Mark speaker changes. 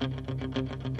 Speaker 1: Gracias.